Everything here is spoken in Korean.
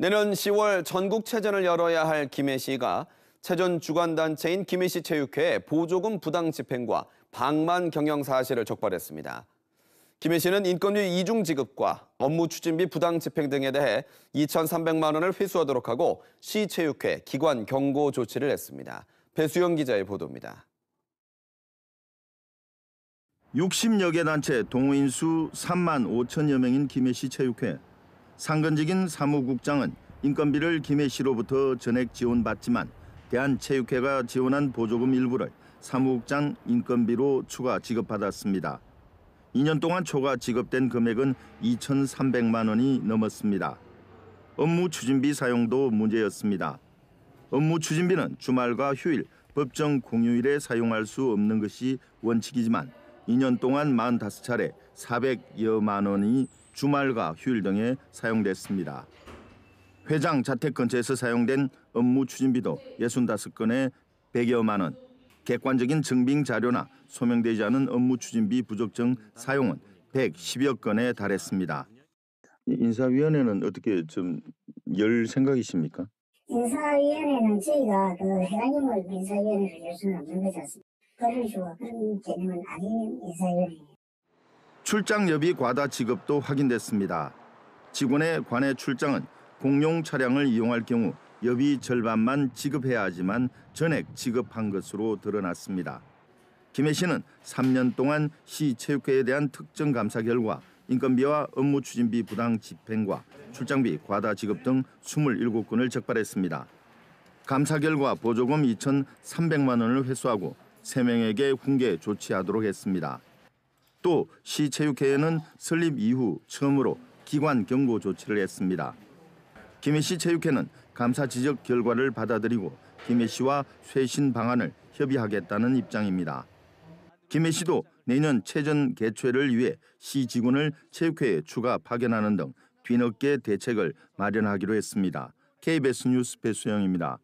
내년 10월 전국체전을 열어야 할 김해시가 체전 주관단체인 김해시 체육회에 보조금 부당 집행과 방만 경영 사실을 적발했습니다. 김해시는 인건비 이중 지급과 업무 추진비 부당 집행 등에 대해 2,300만 원을 회수하도록 하고 시체육회 기관 경고 조치를 했습니다. 배수영 기자의 보도입니다. 60여 개 단체 동호인 수 3만 5천여 명인 김해시 체육회. 상근직인 사무국장은 인건비를 김해시로부터 전액 지원받지만 대한체육회가 지원한 보조금 일부를 사무국장 인건비로 추가 지급받았습니다. 2년 동안 초과 지급된 금액은 2,300만 원이 넘었습니다. 업무 추진비 사용도 문제였습니다. 업무 추진비는 주말과 휴일, 법정 공휴일에 사용할 수 없는 것이 원칙이지만 2년 동안 45차례 400여만 원이 주말과 휴일 등에 사용됐습니다. 회장 자택 근처에서 사용된 업무 추진비도 65건에 100여만 원, 객관적인 증빙 자료나 소명되지 않은 업무 추진비 부적정 사용은 110여 건에 달했습니다. 인사위원회는 어떻게 좀 열 생각이십니까? 인사위원회는 저희가 그 회장님을 인사위원회로 열 수는 없는 거지 않습니까? 그런 식으로 그런 개념은 아닌 인사위원회예요. 출장 여비 과다 지급도 확인됐습니다. 직원의 관내 출장은 공용 차량을 이용할 경우 여비 절반만 지급해야 하지만 전액 지급한 것으로 드러났습니다. 김해 씨는 3년 동안 시 체육회에 대한 특정 감사 결과 인건비와 업무 추진비 부당 집행과 출장비 과다 지급 등 27건을 적발했습니다. 감사 결과 보조금 2,300만 원을 회수하고 3명에게 훈계 조치하도록 했습니다. 또 시체육회에는 설립 이후 처음으로 기관 경고 조치를 했습니다. 김해 시 체육회는 감사 지적 결과를 받아들이고 김해 시와 쇄신 방안을 협의하겠다는 입장입니다. 김해 시도 내년 체전 개최를 위해 시 직원을 체육회에 추가 파견하는 등 뒤늦게 대책을 마련하기로 했습니다. KBS 뉴스 배수영입니다.